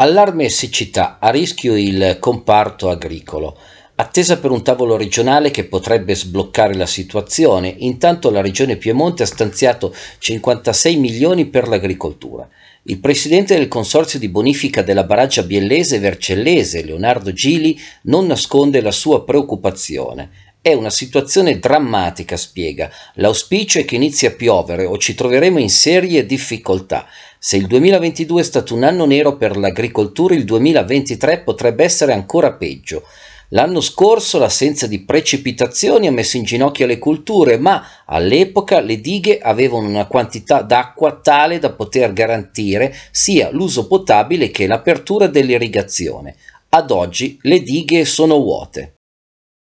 Allarme siccità, a rischio il comparto agricolo. Attesa per un tavolo regionale che potrebbe sbloccare la situazione, intanto la regione Piemonte ha stanziato 56 milioni per l'agricoltura. Il presidente del consorzio di bonifica della baraggia biellese Vercellese, Leonardo Gili, non nasconde la sua preoccupazione. È una situazione drammatica, spiega. L'auspicio è che inizi a piovere o ci troveremo in serie difficoltà. Se il 2022 è stato un anno nero per l'agricoltura, il 2023 potrebbe essere ancora peggio. L'anno scorso l'assenza di precipitazioni ha messo in ginocchio le culture, ma all'epoca le dighe avevano una quantità d'acqua tale da poter garantire sia l'uso potabile che l'apertura dell'irrigazione. Ad oggi le dighe sono vuote.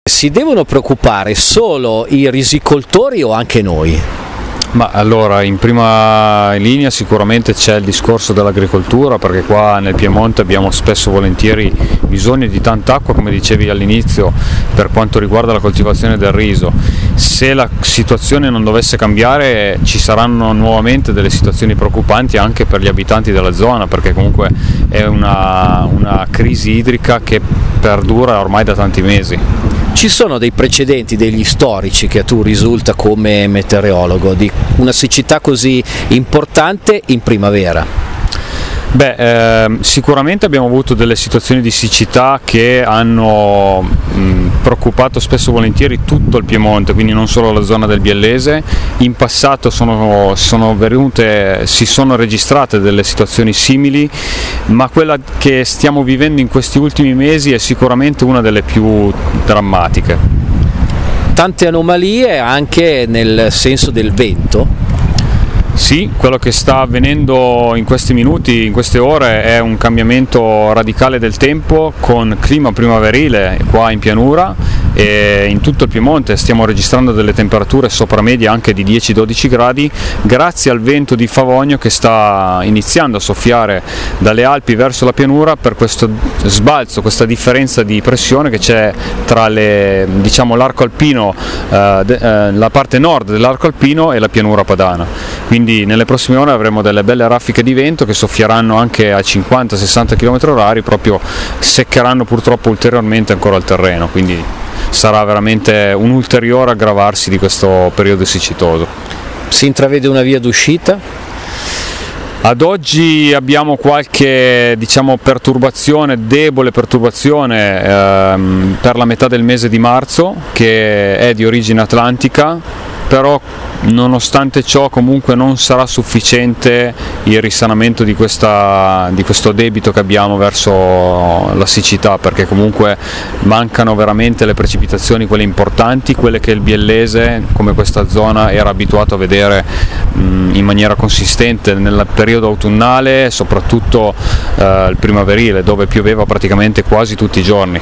Si devono preoccupare solo i risicoltori o anche noi? Ma allora in prima linea sicuramente c'è il discorso dell'agricoltura perché qua nel Piemonte abbiamo spesso e volentieri bisogno di tanta acqua come dicevi all'inizio per quanto riguarda la coltivazione del riso. Se la situazione non dovesse cambiare ci saranno nuovamente delle situazioni preoccupanti anche per gli abitanti della zona perché comunque è una, una crisi idrica che perdura ormai da tanti mesi. Ci sono dei precedenti, degli storici che a tu risulta come meteorologo di una siccità così importante in primavera? Beh, eh, sicuramente abbiamo avuto delle situazioni di siccità che hanno mh, preoccupato spesso e volentieri tutto il Piemonte, quindi non solo la zona del Biellese. In passato sono, sono venute, si sono registrate delle situazioni simili, ma quella che stiamo vivendo in questi ultimi mesi è sicuramente una delle più drammatiche. Tante anomalie anche nel senso del vento? Sì, quello che sta avvenendo in questi minuti, in queste ore, è un cambiamento radicale del tempo con clima primaverile qua in pianura e in tutto il Piemonte stiamo registrando delle temperature sopra media anche di 10-12 gradi grazie al vento di Favogno che sta iniziando a soffiare dalle Alpi verso la pianura per questo sbalzo, questa differenza di pressione che c'è tra diciamo, l'arco alpino, eh, eh, la parte nord dell'arco alpino e la pianura padana. Quindi nelle prossime ore avremo delle belle raffiche di vento che soffieranno anche a 50-60 km h proprio seccheranno purtroppo ulteriormente ancora il terreno. Quindi sarà veramente un ulteriore aggravarsi di questo periodo siccitoso. Si intravede una via d'uscita? Ad oggi abbiamo qualche diciamo, perturbazione, debole perturbazione ehm, per la metà del mese di marzo che è di origine atlantica, però nonostante ciò comunque non sarà sufficiente il risanamento di, questa, di, questo debito che abbiamo verso la siccità perché comunque mancano veramente le precipitazioni quelle importanti, quelle che il biellese come questa zona era abituato a vedere in maniera consistente nel periodo autunnale e soprattutto eh, il primaverile dove pioveva praticamente quasi tutti i giorni.